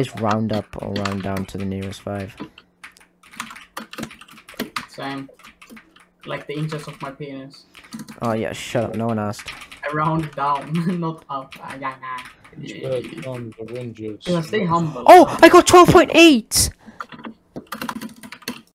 always round up or round down to the nearest five. Same. Like the inches of my penis. Oh yeah, shut up. No one asked. I round down, not up. Uh, yeah, nah. Yeah, stay humble. Oh, I got twelve point eight.